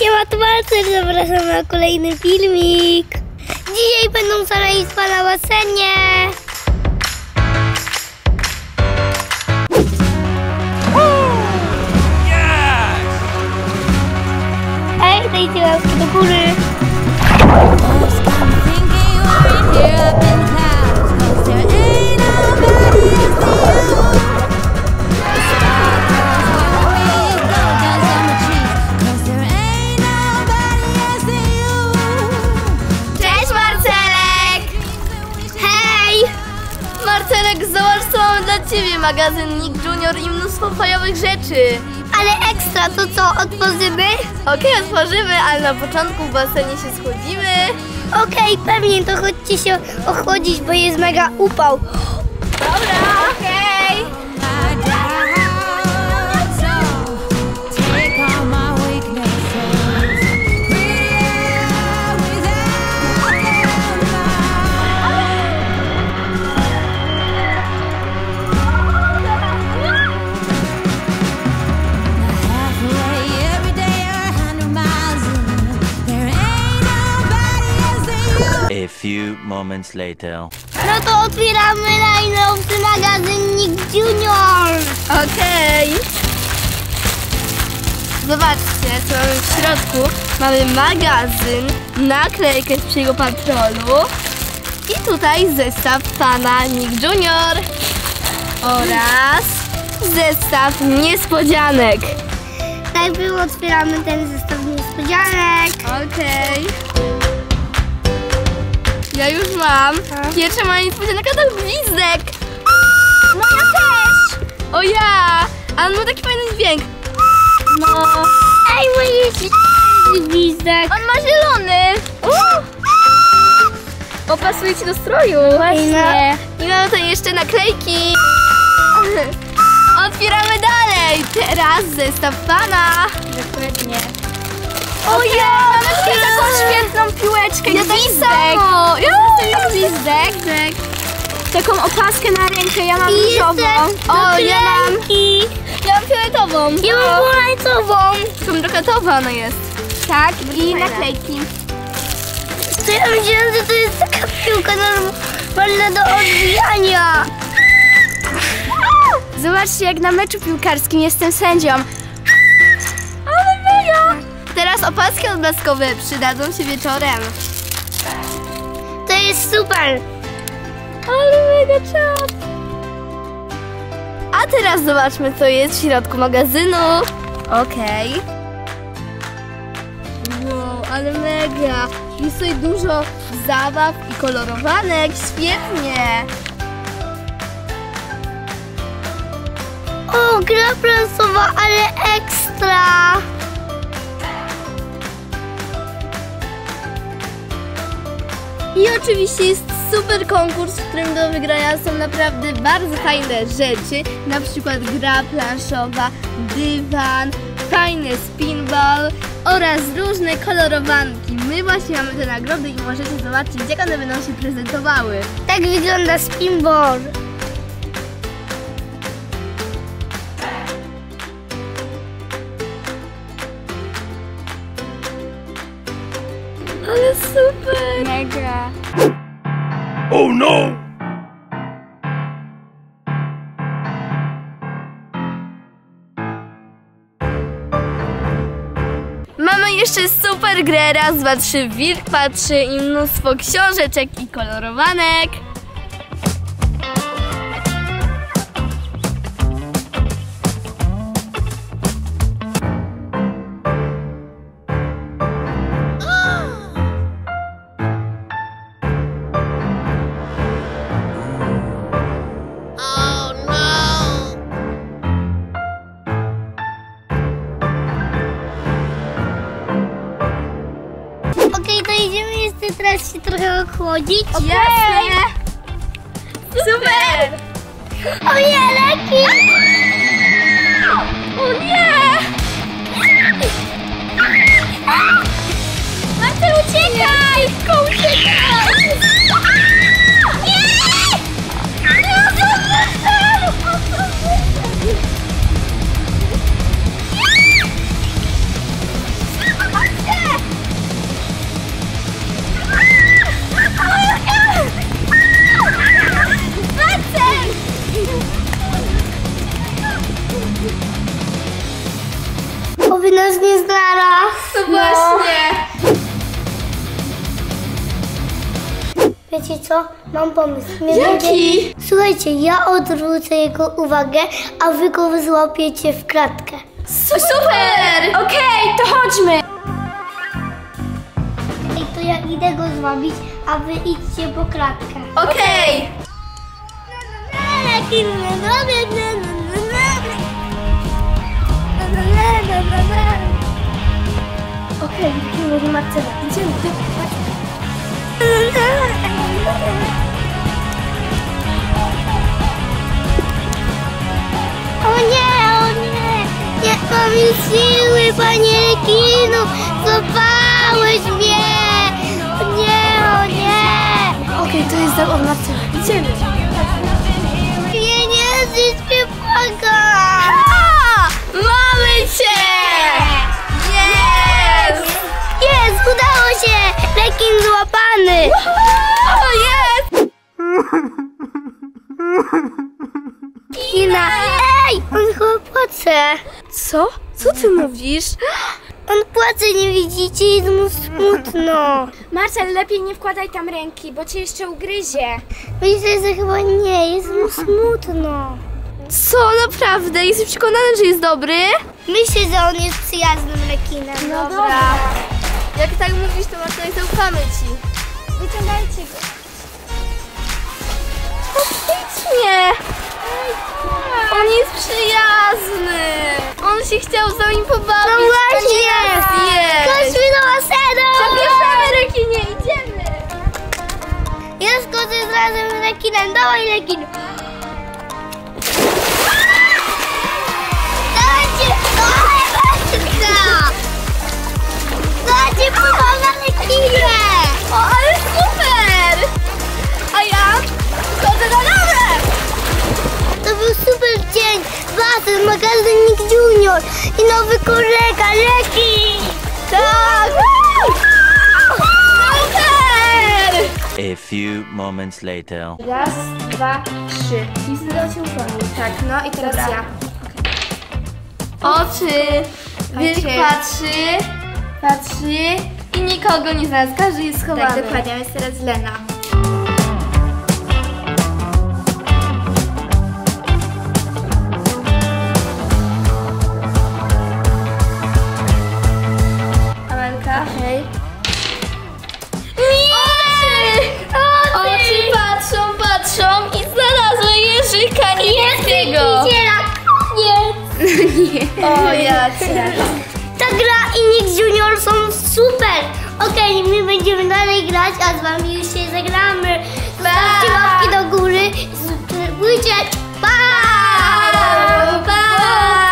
Siema, Marcel, zapraszam na kolejny filmik. Dzisiaj będą szaleństwa na basenie. Hej, dajcie łapkę do góry. Magazyn Nick Junior i mnóstwo fajowych rzeczy. Ale ekstra, to co, otworzymy? Okej, otworzymy, ale na początku w basenie się schodzimy. Okej, pewnie, to chodźcie się ochłodzić, bo jest mega upał. Dobra, okej. Few moments later. No to otwieramy najnowszy magazyn Nick Junior. Okej. Zobaczcie, co mamy w środku. Mamy magazyn, naklejkę z psiego patrolu i tutaj zestaw pana Nick Junior oraz zestaw niespodzianek. Najpierw otwieramy ten zestaw niespodzianek. Okej. Ja już mam. Pierwsza moja niespodzianka to gwizdek. No ja też. O ja. A on ma taki fajny dźwięk. No. Ej, mój gwizdek. On ma zielony. O, pasuje ci do stroju. Właśnie. I mamy tutaj jeszcze naklejki. Otwieramy dalej. Teraz zestaw pana. Dokładnie. O ja, mamy tutaj taką świetną piłeczkę. Ja tak samo. Taką opaskę na rękę, ja mam I różową. O, ja mam, ja mam fioletową. Ja mam brokatowa ona jest. Tak, i fajna. naklejki. To ja myślałam, że to jest taka piłka normalna do odbijania. Zobaczcie, jak na meczu piłkarskim jestem sędzią. Ale mega! Teraz opaski odblaskowe przydadzą się wieczorem. To jest super. Mega czas! A teraz zobaczmy, co jest w środku magazynu. Okej. Wow, ale mega! Jest tutaj dużo zabaw i kolorowanek. Świetnie! O, gra plasowa, ale ekstra. I oczywiście jest super konkurs, w którym do wygrania są naprawdę bardzo fajne rzeczy, na przykład gra planszowa, dywan, fajny spinball oraz różne kolorowanki. My właśnie mamy te nagrody i możecie zobaczyć, jak one będą się prezentowały. Tak wygląda spinball. Ale super! Mega. Oh no! Mamy jeszcze super grę, raz, dwa, trzy, wilk patrzy i mnóstwo książeczek i kolorowanek. Teraz się trochę ochłodzić. Jasne! Super! O nie, leki! O nie! Marcel, uciekaj! Uciekaj! Wiecie co? Mam pomysł. Jaki? Słuchajcie, ja odwrócę jego uwagę, a wy go złapiecie w kratkę. Super! Okej, to chodźmy. I to ja idę go złapić, a wy idźcie po kratkę. Okej. Okej, okay, nie ma celu. Idziemy. Już siły, panie rekinu! Złapałeś mnie! O nie, o nie! Okej, to jest dom od. Idziemy. Nie, nie, zjedźcie paka! Mamy cię! Jest! Jest, udało się! Rekin złapany! Jest! Kina! Ej, on chyba płacze. Co? Co ty mówisz? On płacze, nie widzicie? Jest mu smutno. Marcel, lepiej nie wkładaj tam ręki, bo cię jeszcze ugryzie. Myślę, że chyba nie, jest mu smutno. Co, naprawdę? Jesteś przekonany, że jest dobry? Myślę, że on jest przyjaznym rekinem. No dobra. Jak tak mówisz, to Marcel, zaufamy ci. Wyciągajcie go. Nie! On jest przyjazny! Się chciał z nami pobawić! No właśnie! Jest! Chodźmy do basenu! Zabierzemy rekinie, idziemy! Ja skoczę z razem z rekinem. Dawaj, rekin! Dajcie! Dawaj! Dajcie, pomaga rekinie! O, ale super! A ja chodzę na dole! To był super dzień! Basen, magazynik Junior i nowy kolega, Rekin! Tak! Super! A few moments later. Raz, dwa, trzy. I zdało się uwolnić. Tak, no i teraz ja. Oczy! Wilk patrzy, patrzy i nikogo nie znalazł. Każdy jest schowany. Tak, dokładnie, jest teraz Lena. O jacie. Ta gra i Nick Junior są super. Okej, my będziemy dalej grać, a z wami już się zagramy. Zostawcie łapki do góry. Subskrybujcie. Pa! Pa!